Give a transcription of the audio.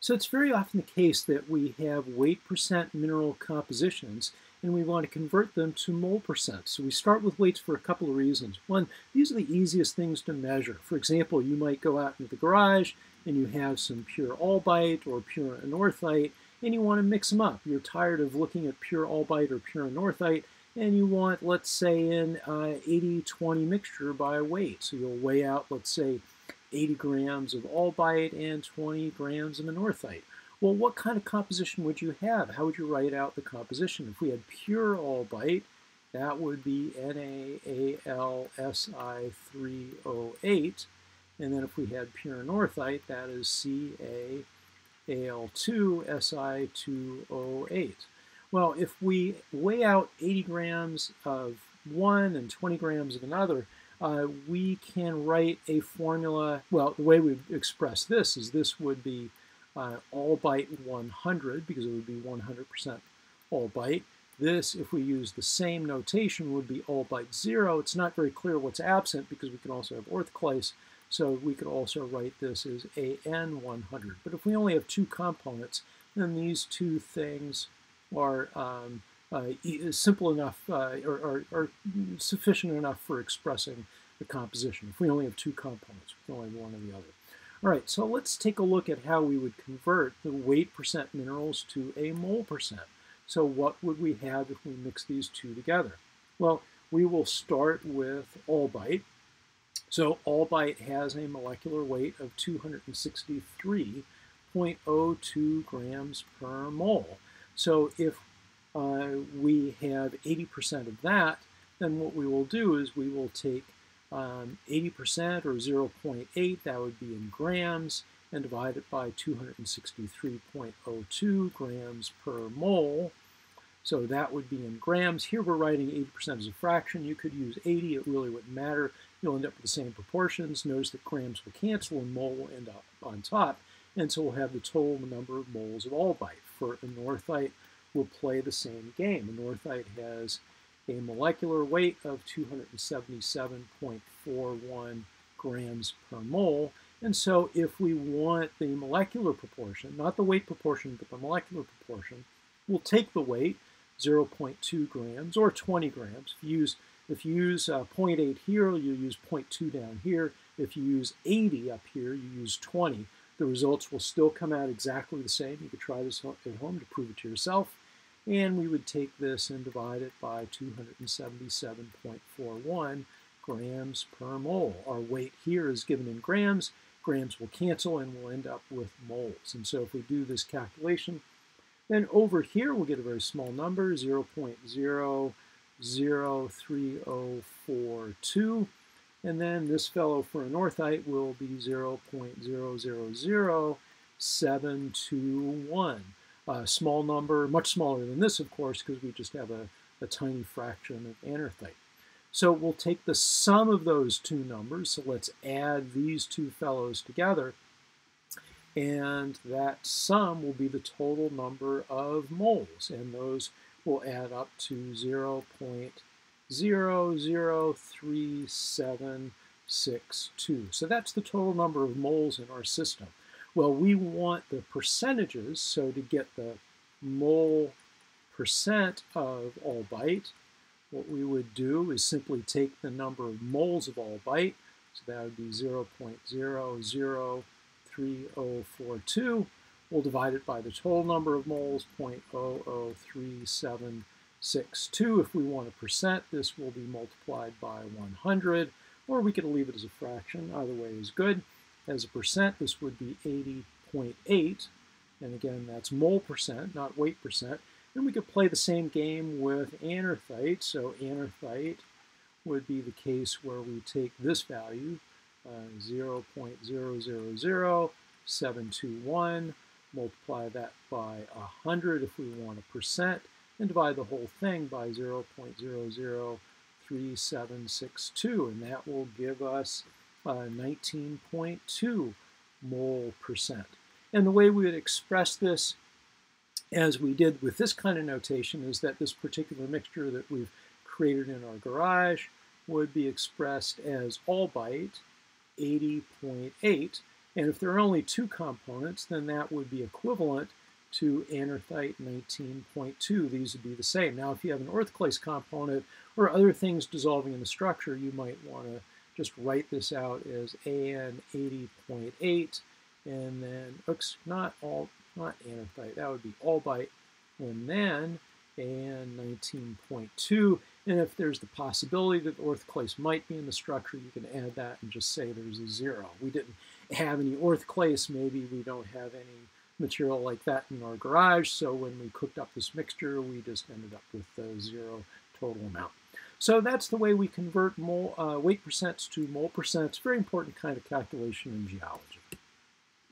So it's very often the case that we have weight percent mineral compositions and we want to convert them to mole percent. So we start with weights for a couple of reasons. One, these are the easiest things to measure. For example, you might go out into the garage and you have some pure albite or pure anorthite and you want to mix them up. You're tired of looking at pure albite or pure anorthite and you want, let's say, an uh, 80-20 mixture by weight. So you'll weigh out, let's say, 80 grams of albite and 20 grams of anorthite. Well, what kind of composition would you have? How would you write out the composition? If we had pure albite, that would be NaAlSi3O8. And then if we had pure anorthite, that is CaAl2Si2O8. Well, if we weigh out 80 grams of one and 20 grams of another, uh, we can write a formula. Well, the way we express this is this would be uh, byte 100 because it would be 100% albite. This, if we use the same notation, would be albite 0. It's not very clear what's absent because we can also have orthoclase, so we could also write this as AN100. But if we only have two components, then these two things are um, simple enough uh, or, or, or, sufficient enough for expressing the composition. If we only have two components, we only have one or the other. All right, so let's take a look at how we would convert the weight percent minerals to a mole percent. So what would we have if we mix these two together? Well, we will start with albite. So albite has a molecular weight of 263.02 grams per mole. So if uh, we have 80% of that, then what we will do is we will take 80% um, or 0.8, that would be in grams, and divide it by 263.02 grams per mole. So that would be in grams. Here we're writing 80% as a fraction. You could use 80, it really wouldn't matter. You'll end up with the same proportions. Notice that grams will cancel and mole will end up on top. And so we'll have the total number of moles of albite. For anorthite, we'll play the same game. Anorthite has a molecular weight of 277.41 grams per mole. And so if we want the molecular proportion, not the weight proportion, but the molecular proportion, we'll take the weight, 0.2 grams or 20 grams. If you use, if you use uh, 0.8 here, you use 0.2 down here. If you use 80 up here, you use 20. The results will still come out exactly the same. You could try this at home to prove it to yourself. And we would take this and divide it by 277.41 grams per mole. Our weight here is given in grams. Grams will cancel and we'll end up with moles. And so if we do this calculation, then over here we'll get a very small number, 0.003042. And then this fellow for anorthite will be 0.000721 a small number, much smaller than this, of course, because we just have a, a tiny fraction of anorthite. So we'll take the sum of those two numbers. So let's add these two fellows together. And that sum will be the total number of moles. And those will add up to 0 0.003762. So that's the total number of moles in our system. Well, we want the percentages, so to get the mole percent of all albite, what we would do is simply take the number of moles of all albite, so that would be 0.003042. We'll divide it by the total number of moles, 0.003762. If we want a percent, this will be multiplied by 100, or we could leave it as a fraction. Either way is good. As a percent, this would be 80.8. And again, that's mole percent, not weight percent. Then we could play the same game with anorthite. So anorthite would be the case where we take this value, uh, 0.000721, multiply that by 100 if we want a percent, and divide the whole thing by 0.003762. And that will give us uh, 19.2 mole percent. And the way we would express this, as we did with this kind of notation, is that this particular mixture that we've created in our garage would be expressed as albite 80.8, And if there are only two components, then that would be equivalent to anorthite 19.2. These would be the same. Now, if you have an orthoclase component or other things dissolving in the structure, you might want to just write this out as AN 80.8, and then, oops, not all, not anorthite, that would be all albite, and then AN 19.2. And if there's the possibility that the orthoclase might be in the structure, you can add that and just say there's a zero. We didn't have any orthoclase, maybe we don't have any material like that in our garage, so when we cooked up this mixture, we just ended up with a zero total amount. So that's the way we convert mole, uh, weight percents to mole percents. Very important kind of calculation in geology.